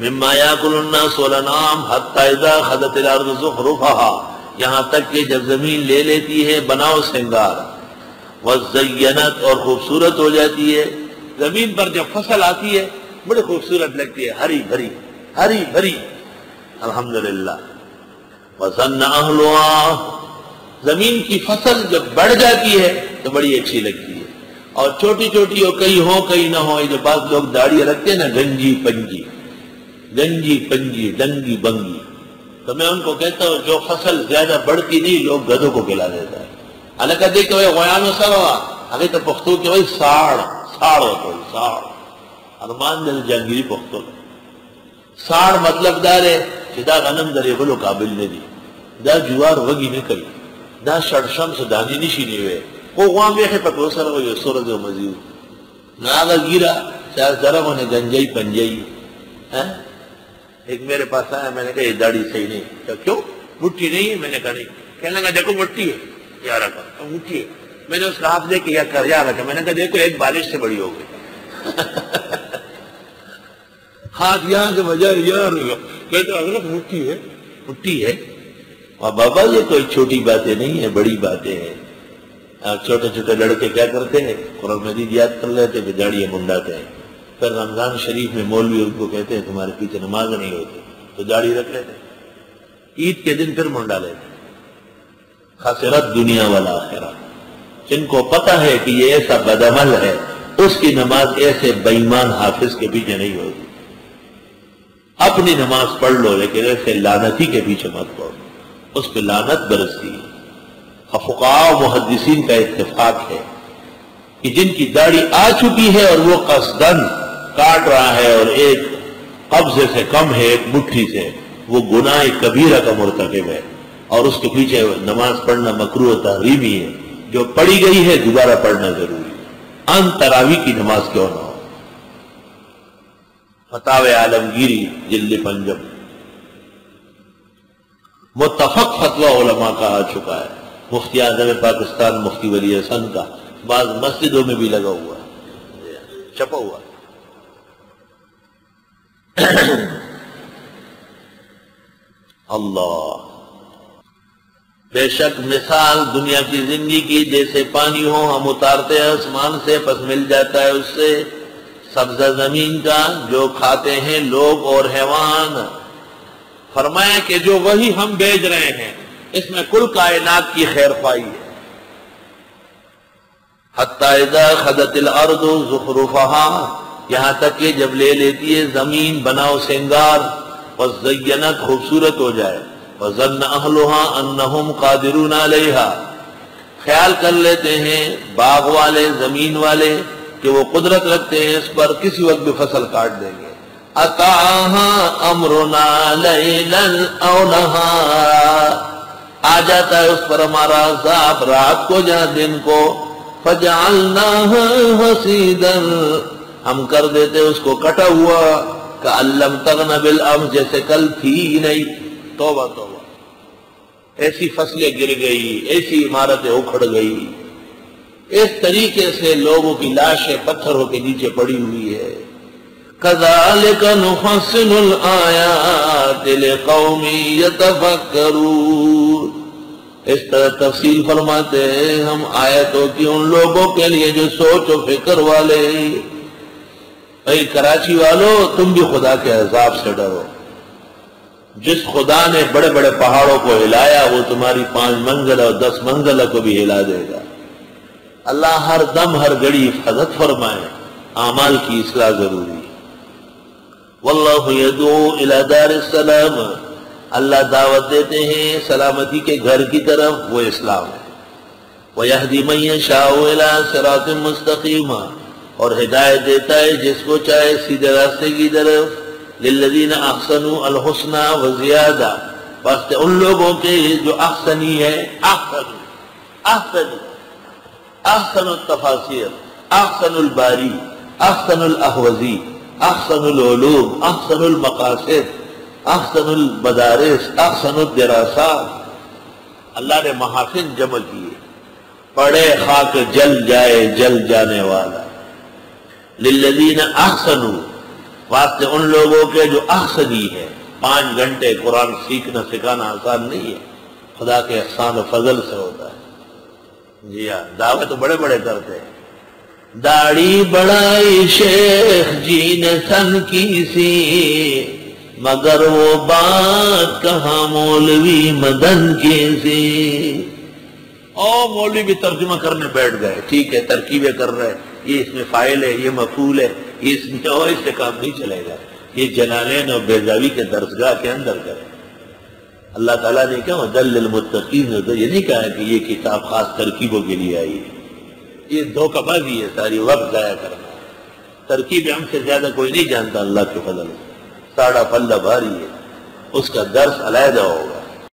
مما یاکل الناس والانعام حتی اذا خدت الارض زخرفها. یہاں تک کہ جب زمین لے لیتی ہے بناؤ سنگار، وزینت اور خوبصورت ہو جاتی ہے۔ زمین پر جب فصل آتی ہے، بڑی خوبصورت لگتی ہے، ہری بھری ہری بھری۔ الحمدللہ۔ وزن اہلوا زمین کی فصل جب بڑھ جاتی ہے، تو بڑی اچھی لگتی ہے۔ اور چھوٹی چھوٹی ہو کئی ہو کئی نہ ہو جو بعض لوگ داڑھی رکھتے ہیں نا، گنجی پنجی۔ گنجی پنجی ڈنگی بنگی۔ تو میں ان کو کہتا ہوں، جو فصل زیادہ بڑھتی نہیں، لوگ گدوں کو کھلا دیتا ہے۔ حالانکہ دیکھ وہ غیان سر ہوا۔ ابھی تو پختو کے وہی ساڑ ساڑ ہوتا ہے، ساڑ۔ ارمان دل جہانگیری پختو۔ ساڑ مطلب دار ہے کہ دا غنم در بلو قابل نے دی دا جوار وگی نے کئی دا شرشم سے دانی نشی نہیں ہوئے۔ وہ غوام ویخے پتو سر ہوئی سورد و مزید۔ ناغا گیرا چاہر ذرا ہونے گنجائی پنجائی۔ ہاں؟ ایک میرے پاس آیا، میں نے کہا، یہ داڑھی صحیح نہیں۔ کہا، کیوں؟ مٹھی نہیں؟ ہے میں نے کہا، نہیں۔ کہنے لگا، دیکھو، مٹھی ہے۔ یا رکھا مٹھی ہے۔ میں نے اس کا ہاتھ دے کے یا کر یا رکھا میں نے کہا، دیکھو، ایک بارش سے بڑی ہو گئی۔ ہاتھ یہاں سے بجائے یہاں رکھا کہتے حضرت، مٹھی ہے۔ مٹھی ہے۔ اور بابا، یہ کوئی چھوٹی باتیں نہیں ہیں، بڑی باتیں ہیں۔ چھوٹے چھوٹے لڑکے کیا کرتے ہیں؟ قرآن مجید یاد کر لیتے پھر داڑیاں منڈاتے ہیں۔ پھر رمضان شریف میں مولوی ان کو کہتے ہیں تمہارے پیچھے نماز نہیں ہوتی، تو داڑھی رکھ لیتے عید کے دن پھر منڈا لیتے خسرت دنیا والا آخرت جن کو پتا ہے کہ یہ ایسا بدعمل ہے، اس کی نماز ایسے بےمان حافظ کے پیچھے نہیں ہوگی اپنی نماز پڑھ لو، لیکن ایسے لانتی کے پیچھے مت پڑھو اس پہ لانت برستی افقاء محدثین کا اتفاق ہے کہ جن کی داڑھی آ چکی ہے اور وہ قصدن کاٹ رہا ہے اور ایک قبضے سے کم ہے، ایک مٹھی سے۔ وہ گناہ کبیرہ کا مرتکب ہے۔ اور اس کے پیچھے نماز پڑھنا مکرو تحریمی ہے۔ جو پڑھی گئی ہے، دوبارہ پڑھنا ضروری ہے۔ ان تراوی کی نماز کیوں نہ ہو؟ فتح عالمگیری، جلد پنجم۔ متفق فتوہ علماء کا آ چکا ہے۔ مفتی اعظم پاکستان مفتی ولی حسن کا۔ بعض مسجدوں میں بھی لگا ہوا ہے۔ چھپا ہوا اللہ. بے شک مثال دنیا کی زندگی کی، جیسے پانی ہو، ہم اتارتے ہیں، آسمان سے پس مل جاتا ہے اس سے۔ سبزہ زمین کا جو کھاتے ہیں لوگ اور حیوان۔ فرمایا کہ جو وہی ہم بیچ رہے ہیں، اس میں کل کائنات کی خیر خواہی ہے۔ خدت الارض زخرفها یہاں تک کہ جب لے لیتی ہے زمین، بناؤ سنگار وزینت خوبصورت ہو جائے۔ وزن اہلها انہم قادرون علیہا خیال کر لیتے ہیں باغ والے، زمین والے، کہ وہ قدرت رکھتے ہیں، اس پر کسی وقت بھی فصل کاٹ دیں گے۔ اتاہا امرنا لیلا او نہار آ جاتا ہے اس پر ہمارا عذاب رات کو، جہاں دن کو۔ فجعلناها حسیدا ہم کر دیتے اس کو کٹا ہوا، کہ علم تغن بالام جیسے کل تھی نہیں۔ توبہ توبہ۔ ایسی فصلیں گر گئی، ایسی عمارتیں اکھڑ گئی۔ اس طریقے سے لوگوں کی لاشیں پتھروں کے نیچے پڑی ہوئی ہے۔ كذلك نفصل الآيات لقوم يتفكرون اس طرح تفصیل فرماتے ہیں، ہم آیتوں کی ان لوگوں کے لیے جو سوچ و فکر والے اے کراچی والو، تم بھی خدا کے عذاب سے ڈرو۔ جس خدا نے بڑے بڑے پہاڑوں کو ہلایا، وہ تمہاری پانچ منزل اور دس منزل کو بھی ہلا دے گا۔ اللہ ہر دم، ہر گڑی حفاظت فرمائے۔ اعمال کی اصلاح ضروری۔ واللہ یدعو الى دار السلام۔ اللہ دعوت دیتے ہیں سلامتی کے گھر کی طرف، وہ اسلام ہے۔ وَيَهْدِ مَنْ يَشَاءُ إِلَىٰ صِرَاطٍ مُسْتَقِيمًا اور ہدایت دیتا ہے جس کو چاہے سیدھے راستے کی طرف۔ لِلَّذِينَ أَحْسَنُوا الْحُسْنَى وَزِيَادَةً بس ان لوگوں کے جو احسنی ہے احسن احسن احسن التفاصیر احسن الباری، احسن الاحوزی احسن العلوم، احسن المقاصد، احسن المدارس، احسن الدراسات۔ اللہ نے محافظ جمع کیے۔ پڑے خاک جل جائے، جل جانے والا۔ للذین احسنوا واسطے ان لوگوں کے جو احسنی ہے، پانچ گھنٹے قرآن سیکھنا، سکھانا آسان نہیں ہے۔ خدا کے احسان و فضل سے ہوتا ہے۔ جی ہاں دعوے تو بڑے بڑے کرتے ہیں۔ داڑھی بڑائی شیخ جی نے تھن کی سی، مگر وہ بات کہاں مولوی مدن کی سی۔ او مولوی بھی ترجمہ کرنے بیٹھ گئے، ٹھیک ہے، ترکیبیں کر رہے یہ اس میں فائل ہے، یہ مفول ہے، یہ اس میں اس سے کام نہیں چلے گا۔ یہ جلالین اور بیزاوی کے درسگاہ کے اندر کرے اللہ تعالیٰ نے کہا دل المتقین یہ نہیں کہا کہ یہ کتاب خاص ترکیبوں کے لیے آئی ہے۔ یہ دھوکہ بازی ہے، ساری وقت ضائع کرنا ترکیب ہم سے زیادہ کوئی نہیں جانتا اللہ کے فضل ساڑھا پلہ بھاری ہے۔ اس کا درس علیحدہ ہوگا